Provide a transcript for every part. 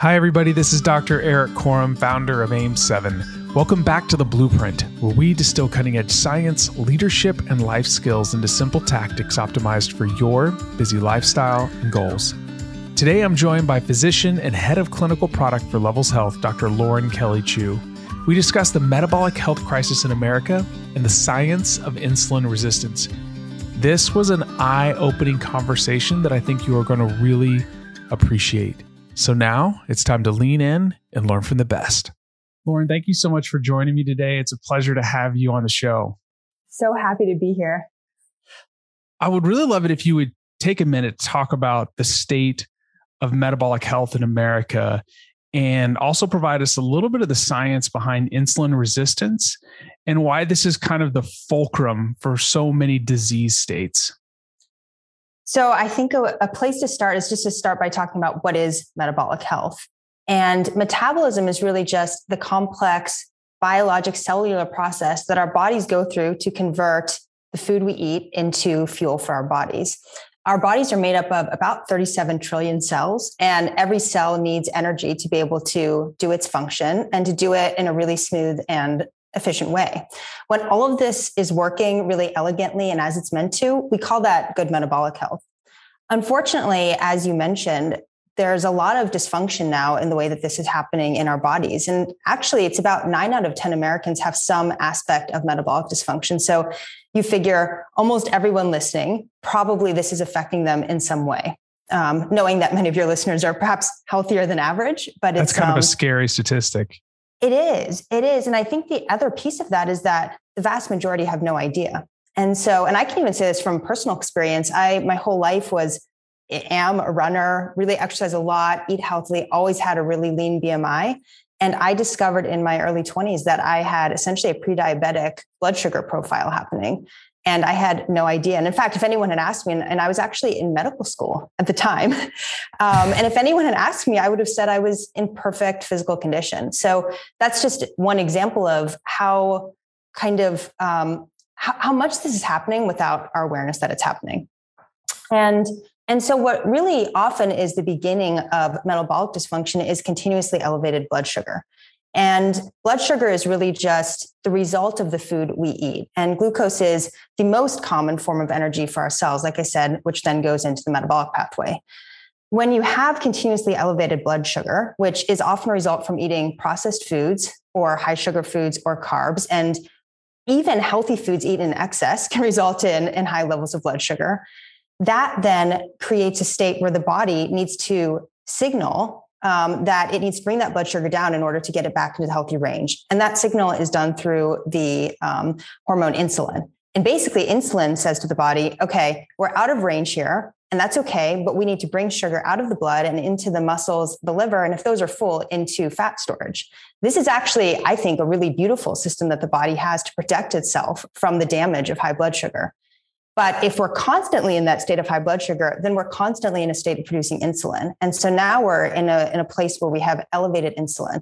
Hi, everybody. This is Dr. Erik Korem, founder of AIM7. Welcome back to The Blueprint, where we distill cutting edge science, leadership, and life skills into simple tactics optimized for your busy lifestyle and goals. Today, I'm joined by physician and head of clinical product for Levels Health, Dr. Lauren Kelley Chew. We discuss the metabolic health crisis in America and the science of insulin resistance. This was an eye opening conversation that I think you are going to really appreciate. So now it's time to lean in and learn from the best. Lauren, thank you so much for joining me today. It's a pleasure to have you on the show. So happy to be here. I would really love it if you would take a minute to talk about the state of metabolic health in America and also provide us a little bit of the science behind insulin resistance and why this is kind of the fulcrum for so many disease states. So I think a, a, place to start is just to start by talking about what is metabolic health. And metabolism is really just the complex biologic cellular process that our bodies go through to convert the food we eat into fuel for our bodies. Our bodies are made up of about 37 trillion cells, and every cell needs energy to be able to do its function and to do it in a really smooth and efficient way. When all of this is working really elegantly and as it's meant to, we call that good metabolic health. Unfortunately, as you mentioned, there's a lot of dysfunction now in the way that this is happening in our bodies. And actually, it's about nine out of 10 Americans have some aspect of metabolic dysfunction. So you figure almost everyone listening, probably this is affecting them in some way. Um, knowing that many of your listeners are perhaps healthier than average, but that's it's kind um, of a scary statistic. It is. It is. And I think the other piece of that is that the vast majority have no idea. And so, and I can even say this from personal experience. I, my whole life was, am a runner, really exercise a lot, eat healthily, always had a really lean BMI. And I discovered in my early 20s that I had essentially a pre diabetic blood sugar profile happening. And I had no idea. And in fact, if anyone had asked me, and, I was actually in medical school at the time, um, and if anyone had asked me, I would have said I was in perfect physical condition. So that's just one example of how kind of um, how, how much this is happening without our awareness that it's happening. And and so, what really often is the beginning of metabolic dysfunction is continuously elevated blood sugar. And blood sugar is really just the result of the food we eat. And glucose is the most common form of energy for our cells, like I said, which then goes into the metabolic pathway. When you have continuously elevated blood sugar, which is often a result from eating processed foods or high sugar foods or carbs, and even healthy foods eaten in excess can result in, in high levels of blood sugar. That then creates a state where the body needs to signal um, that it needs to bring that blood sugar down in order to get it back into the healthy range. And that signal is done through the um, hormone insulin. And basically, insulin says to the body, okay, we're out of range here, and that's okay, but we need to bring sugar out of the blood and into the muscles, the liver, and if those are full, into fat storage. This is actually, I think, a really beautiful system that the body has to protect itself from the damage of high blood sugar. But if we're constantly in that state of high blood sugar, then we're constantly in a state of producing insulin. And so now we're in a, in a place where we have elevated insulin.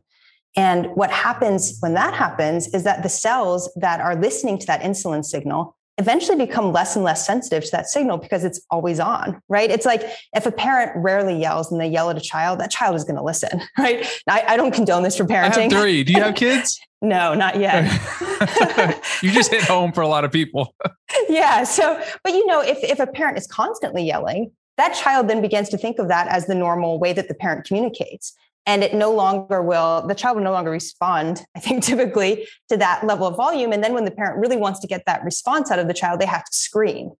And what happens when that happens is that the cells that are listening to that insulin signal eventually become less and less sensitive to that signal because it's always on, right? It's like if a parent rarely yells and they yell at a child, that child is going to listen, right? I, I, don't condone this for parenting. I have three. Do you have kids? no, not yet. you just hit home for a lot of people. yeah. So, but you know, if, if a parent is constantly yelling, that child then begins to think of that as the normal way that the parent communicates and it no longer will the child will no longer respond i think typically to that level of volume and then when the parent really wants to get that response out of the child they have to scream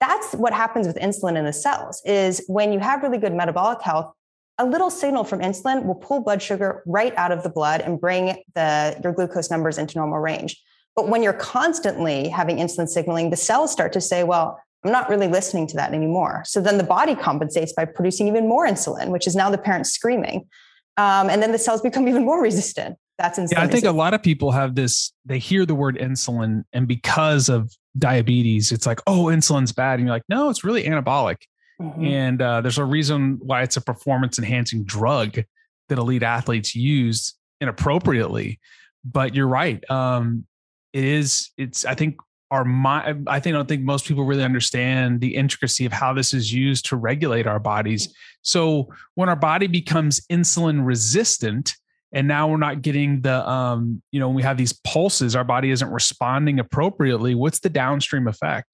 that's what happens with insulin in the cells is when you have really good metabolic health a little signal from insulin will pull blood sugar right out of the blood and bring the your glucose numbers into normal range but when you're constantly having insulin signaling the cells start to say well I'm not really listening to that anymore. So then the body compensates by producing even more insulin, which is now the parent screaming. Um, and then the cells become even more resistant. That's insane. Yeah, I think a lot of people have this, they hear the word insulin, and because of diabetes, it's like, oh, insulin's bad. And you're like, no, it's really anabolic. Mm-hmm. And uh, there's a reason why it's a performance enhancing drug that elite athletes use inappropriately. But you're right. Um, it is, it's, I think our mind i think i don't think most people really understand the intricacy of how this is used to regulate our bodies. So when our body becomes insulin resistant and now we're not getting the um you know we have these pulses our body isn't responding appropriately what's the downstream effect?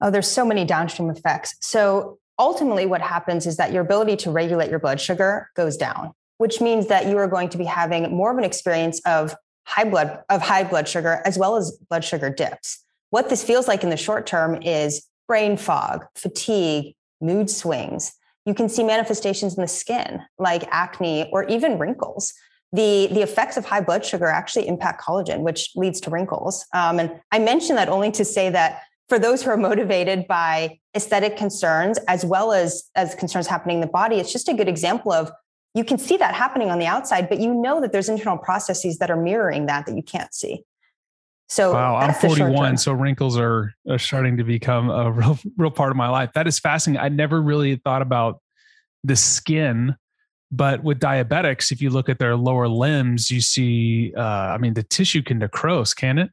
Oh there's so many downstream effects. So ultimately what happens is that your ability to regulate your blood sugar goes down which means that you are going to be having more of an experience of high blood of high blood sugar as well as blood sugar dips. What this feels like in the short term is brain fog, fatigue, mood swings. You can see manifestations in the skin like acne or even wrinkles. The, the effects of high blood sugar actually impact collagen, which leads to wrinkles. Um, and I mention that only to say that for those who are motivated by aesthetic concerns as well as as concerns happening in the body, it's just a good example of you can see that happening on the outside, but you know that there's internal processes that are mirroring that that you can't see. So wow, I'm 41, so wrinkles are, are starting to become a real real part of my life. That is fascinating. I never really thought about the skin, but with diabetics, if you look at their lower limbs, you see. Uh, I mean, the tissue can necrose, can it?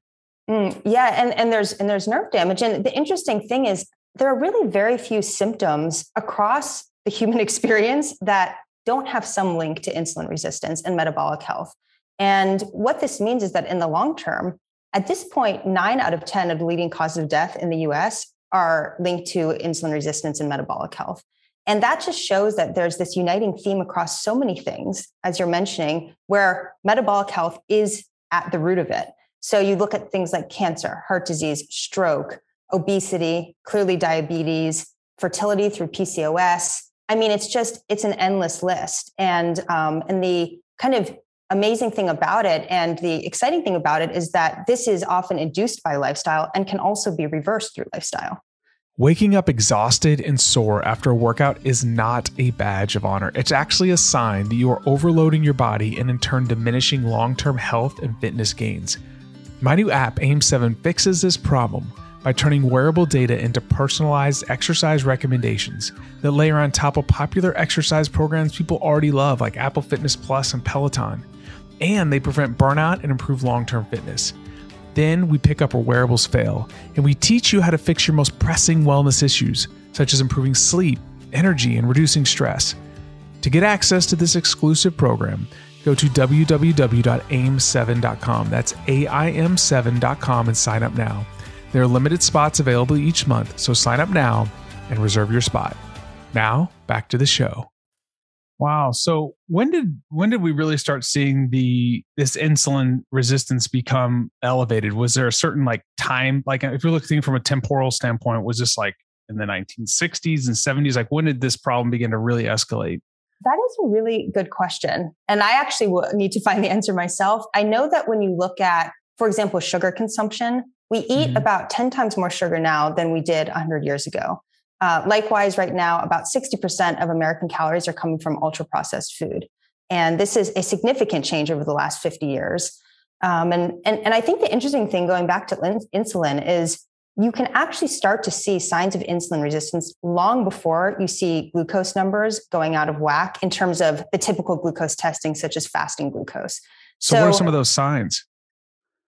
Mm, yeah, and and there's and there's nerve damage. And the interesting thing is, there are really very few symptoms across the human experience that don't have some link to insulin resistance and metabolic health. And what this means is that in the long term, at this point, nine out of 10 of the leading causes of death in the US are linked to insulin resistance and metabolic health. And that just shows that there's this uniting theme across so many things, as you're mentioning, where metabolic health is at the root of it. So you look at things like cancer, heart disease, stroke, obesity, clearly diabetes, fertility through PCOS, I mean, it's just it's an endless list, and um, and the kind of amazing thing about it and the exciting thing about it is that this is often induced by lifestyle and can also be reversed through lifestyle. Waking up exhausted and sore after a workout is not a badge of honor. It's actually a sign that you are overloading your body and in turn diminishing long term health and fitness gains. My new app, AIM7, fixes this problem by turning wearable data into personalized exercise recommendations that layer on top of popular exercise programs people already love, like Apple Fitness Plus and Peloton. And they prevent burnout and improve long term fitness. Then we pick up where wearables fail, and we teach you how to fix your most pressing wellness issues, such as improving sleep, energy, and reducing stress. To get access to this exclusive program, go to www.aim7.com. That's AIM7.com and sign up now. There are limited spots available each month, so sign up now and reserve your spot. Now, back to the show. Wow. So when did when did we really start seeing the this insulin resistance become elevated? Was there a certain like time like if you're looking from a temporal standpoint was this like in the 1960s and 70s like when did this problem begin to really escalate? That is a really good question. And I actually need to find the answer myself. I know that when you look at for example sugar consumption, we eat mm-hmm. about 10 times more sugar now than we did 100 years ago. Uh, likewise, right now, about 60% of American calories are coming from ultra processed food. And this is a significant change over the last 50 years. Um, and, and, and I think the interesting thing going back to in- insulin is you can actually start to see signs of insulin resistance long before you see glucose numbers going out of whack in terms of the typical glucose testing, such as fasting glucose. So, so what are some of those signs?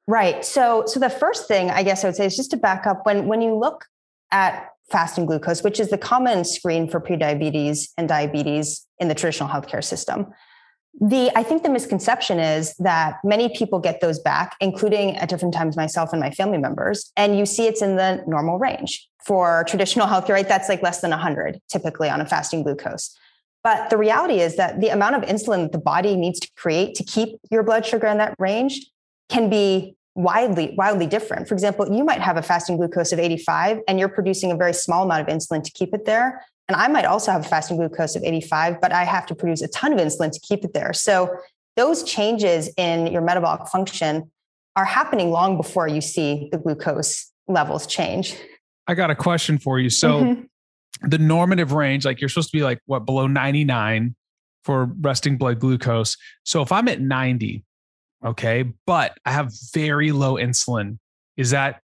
Right. So, so the first thing I guess I would say is just to back up when when you look at fasting glucose, which is the common screen for prediabetes and diabetes in the traditional healthcare system. The I think the misconception is that many people get those back, including at different times myself and my family members, and you see it's in the normal range for traditional healthcare. Right, that's like less than 100 typically on a fasting glucose. But the reality is that the amount of insulin that the body needs to create to keep your blood sugar in that range can be widely wildly different. For example, you might have a fasting glucose of 85 and you're producing a very small amount of insulin to keep it there. And I might also have a fasting glucose of 85, but I have to produce a ton of insulin to keep it there. So those changes in your metabolic function are happening long before you see the glucose levels change. I got a question for you. So mm-hmm. the normative range, like you're supposed to be like what below 99 for resting blood glucose. So if I'm at 90, Okay. But I have very low insulin. Is that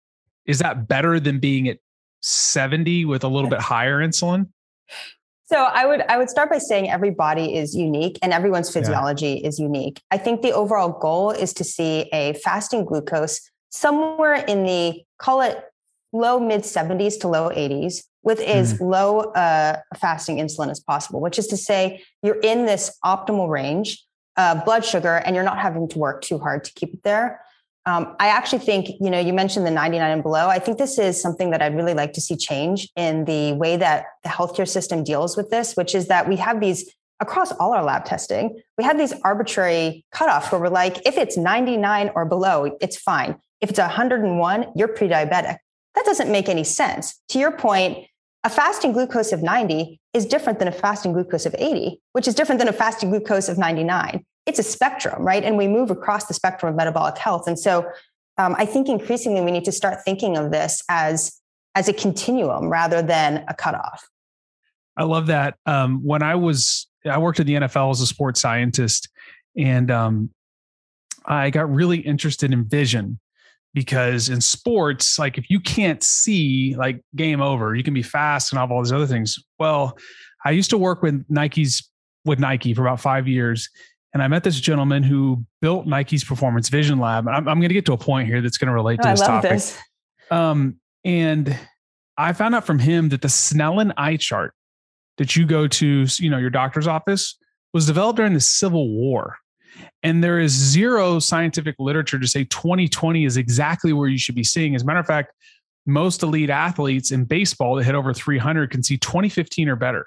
is that better than being at 70 with a little bit higher insulin? So I would I would start by saying every body is unique and everyone's physiology yeah. is unique. I think the overall goal is to see a fasting glucose somewhere in the call it low mid 70s to low 80s with as mm. low uh, fasting insulin as possible, which is to say you're in this optimal range uh, blood sugar and you're not having to work too hard to keep it there. Um, I actually think, you know, you mentioned the 99 and below. I think this is something that I'd really like to see change in the way that the healthcare system deals with this, which is that we have these across all our lab testing, we have these arbitrary cutoffs where we're like, if it's 99 or below, it's fine. If it's 101, you're pre diabetic. That doesn't make any sense. To your point, a fasting glucose of 90 is different than a fasting glucose of 80, which is different than a fasting glucose of 99. It's a spectrum, right? And we move across the spectrum of metabolic health. And so um, I think increasingly we need to start thinking of this as, as a continuum rather than a cutoff. I love that. Um, when I was, I worked at the NFL as a sports scientist, and um, I got really interested in vision because in sports, like if you can't see, like game over, you can be fast and have all these other things. Well, I used to work with Nike's with Nike for about five years. And I met this gentleman who built Nike's Performance Vision Lab. I'm, I'm going to get to a point here that's going to relate to oh, this topic. This. Um, and I found out from him that the Snellen eye chart that you go to, you know, your doctor's office was developed during the Civil War. And there is zero scientific literature to say 2020 is exactly where you should be seeing. As a matter of fact, most elite athletes in baseball that hit over 300 can see 2015 or better.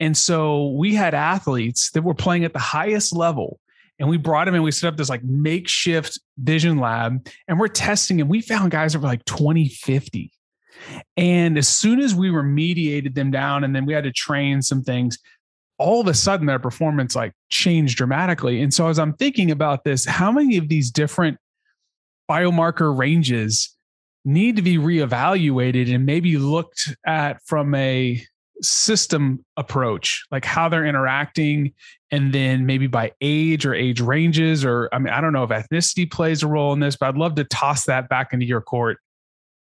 And so we had athletes that were playing at the highest level and we brought them in. We set up this like makeshift vision lab and we're testing and we found guys that were like 2050. And as soon as we remediated them down and then we had to train some things, all of a sudden their performance like changed dramatically. And so as I'm thinking about this, how many of these different biomarker ranges need to be reevaluated and maybe looked at from a system approach, like how they're interacting, and then maybe by age or age ranges, or I mean, I don't know if ethnicity plays a role in this, but I'd love to toss that back into your court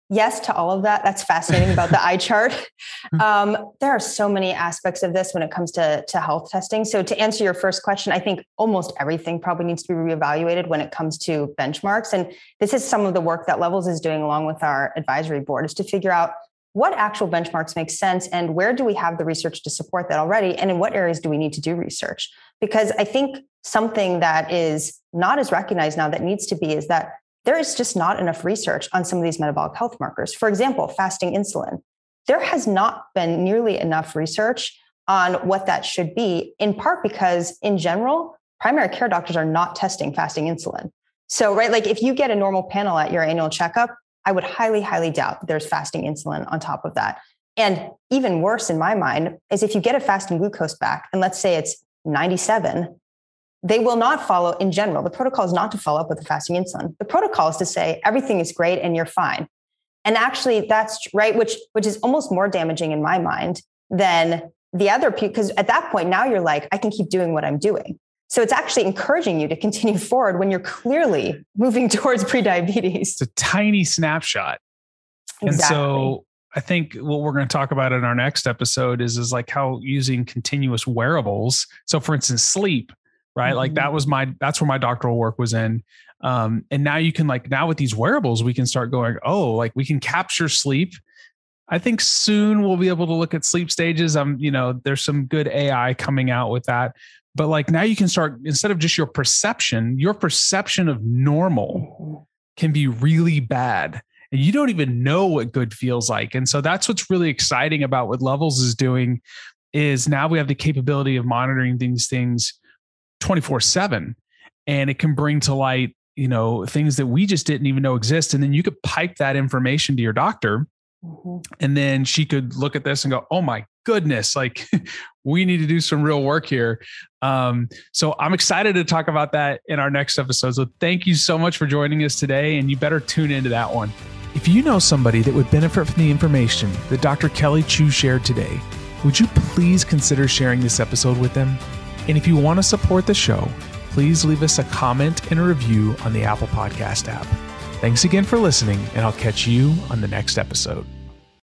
yes to all of that. That's fascinating about the eye chart. Hmm. Um, there are so many aspects of this when it comes to, to health testing. So, to answer your first question, I think almost everything probably needs to be reevaluated when it comes to benchmarks. And this is some of the work that Levels is doing along with our advisory board is to figure out what actual benchmarks make sense and where do we have the research to support that already and in what areas do we need to do research because i think something that is not as recognized now that needs to be is that there is just not enough research on some of these metabolic health markers. For example, fasting insulin. There has not been nearly enough research on what that should be, in part because, in general, primary care doctors are not testing fasting insulin. So, right, like if you get a normal panel at your annual checkup, I would highly, highly doubt that there's fasting insulin on top of that. And even worse in my mind is if you get a fasting glucose back, and let's say it's 97, they will not follow in general. The protocol is not to follow up with the fasting insulin. The protocol is to say everything is great and you're fine. And actually, that's right, which which is almost more damaging in my mind than the other because at that point now you're like, I can keep doing what I'm doing. So it's actually encouraging you to continue forward when you're clearly moving towards prediabetes. It's a tiny snapshot. Exactly. And so I think what we're going to talk about in our next episode is is like how using continuous wearables. So for instance, sleep right? Mm-hmm. like that was my that's where my doctoral work was in. Um and now you can like now with these wearables we can start going oh like we can capture sleep. I think soon we'll be able to look at sleep stages. Um you know there's some good ai coming out with that. But like now you can start instead of just your perception your perception of normal mm-hmm. can be really bad and you don't even know what good feels like. And so that's what's really exciting about what levels is doing is now we have the capability of monitoring these things 24 7 and it can bring to light you know things that we just didn't even know exist and then you could pipe that information to your doctor mm-hmm. and then she could look at this and go oh my goodness like we need to do some real work here. Um, so i'm excited to talk about that in our next episode. So thank you so much for joining us today and you better tune into that one. If you know somebody that would benefit from the information that dr kelley chew shared today would you please consider sharing this episode with them and if you want to support the show, please leave us a comment and a review on the Apple Podcast app. Thanks again for listening, and I'll catch you on the next episode.